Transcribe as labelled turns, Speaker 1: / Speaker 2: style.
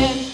Speaker 1: friend.